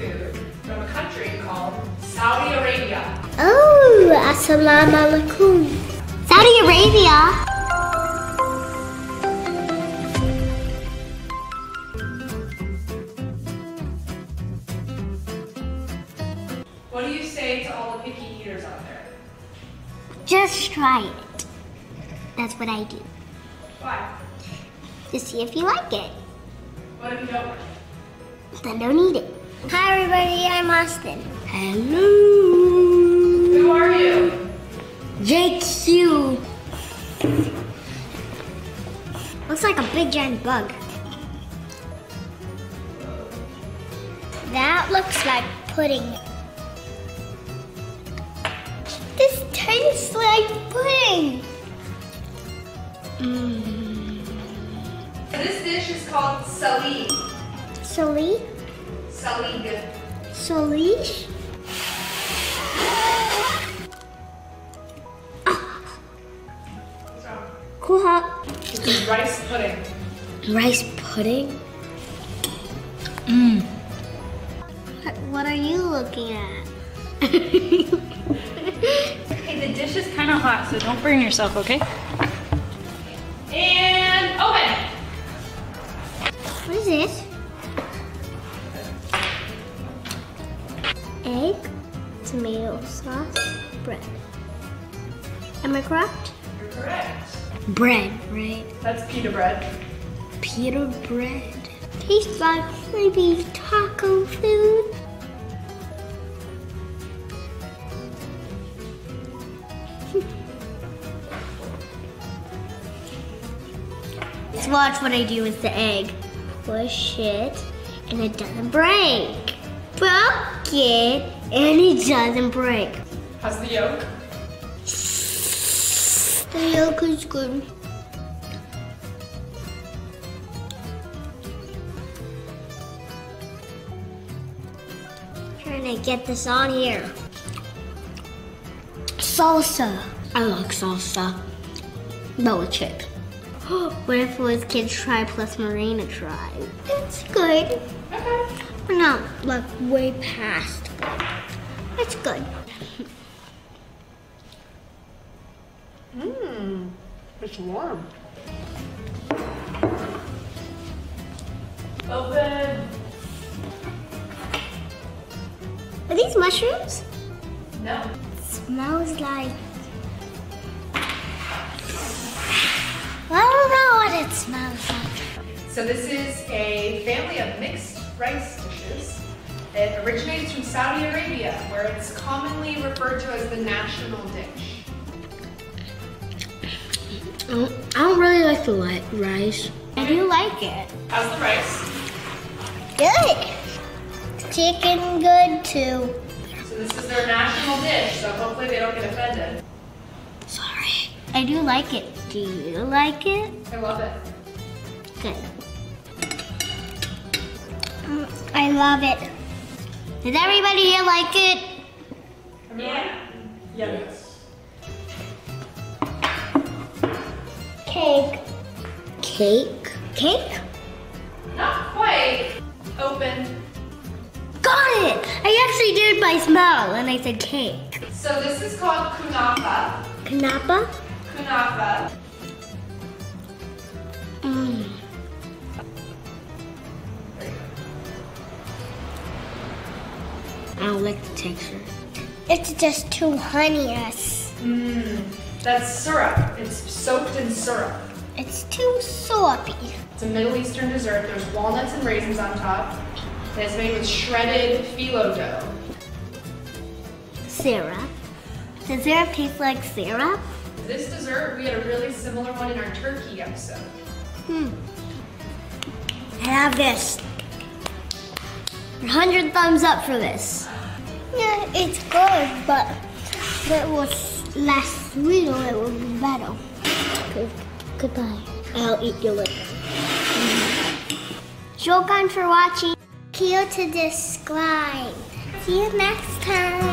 food from a country called Saudi Arabia. Oh, assalamu alaikum. Saudi Arabia. What do you say to all the picky eaters out there? Just try it. That's what I do. Why? To see if you like it. What if you don't like it? Then don't eat it. Hi everybody, I'm Austin. Hello. Who are you? JQ. Looks like a big giant bug. That looks like pudding. This tastes like pudding. Mmm. This dish is called salig. Soli? What's wrong? Kuha. This rice pudding. Rice pudding? Mmm. What are you looking at? Hey, the dish is kind of hot, so don't burn yourself, okay? And open. What is this? Tomato sauce, bread. Am I correct? You're correct. Bread, right? That's pita bread. Pita bread. Tastes like maybe taco food. Let's watch what I do with the egg. Push it and it doesn't break. Broke it and it doesn't break. How's the yolk? The yolk is good. Trying to get this on here. Salsa. I like salsa. No chip. what if it was kids try plus Marina try? It's good. Okay. We're not like way past, it's good. Mmm. It's warm. Open. Are these mushrooms? No. smells like. I don't know what it smells like. So this is a family of mixed rice dishes. It originates from Saudi Arabia, where it's commonly referred to as the national dish. I don't really like the light rice. I do like it. How's the rice? Good. Chicken good too. So this is their national dish, so hopefully they don't get offended. Sorry. I do like it. Do you like it? I love it. Good. Mm, I love it. Does everybody here like it? Yeah. Yes. Cake. Cake? Cake? Not quite. Open. Got it! I actually did it by smell and I said cake. So this is called kunafa. Kanapa? Kunafa. Don't like the texture. It's just too honeous. Mmm. That's syrup. It's soaked in syrup. It's too soapy. It's a Middle Eastern dessert. There's walnuts and raisins on top. And it's made with shredded phyllo dough. Syrup. Does syrup taste like syrup? This dessert, we had a really similar one in our Turkey episode. Hmm. I have this. 100 thumbs up for this. Yeah, it's good, but if it was less sweet, it would be better. Good. Goodbye. I'll eat you later. Shukran for watching. Here to describe. See you next time.